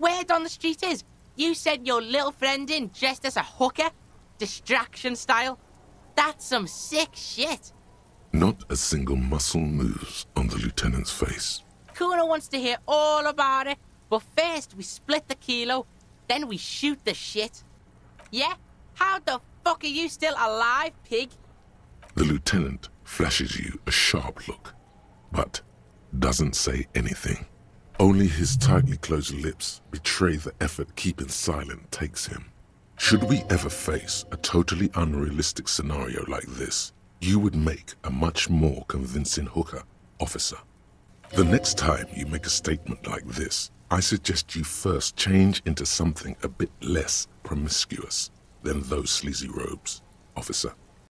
word on the street is you sent your little friend in dressed as a hooker, distraction style. That's some sick shit. Not a single muscle moves on the lieutenant's face. Cuno wants to hear all about it, but first we split the kilo, then we shoot the shit. Yeah? How the fuck are you still alive, pig? The lieutenant flashes you a sharp look, but doesn't say anything. Only his tightly closed lips betray the effort keeping silent takes him. Should we ever face a totally unrealistic scenario like this, you would make a much more convincing hooker, officer. The next time you make a statement like this, I suggest you first change into something a bit less promiscuous than those sleazy robes, officer.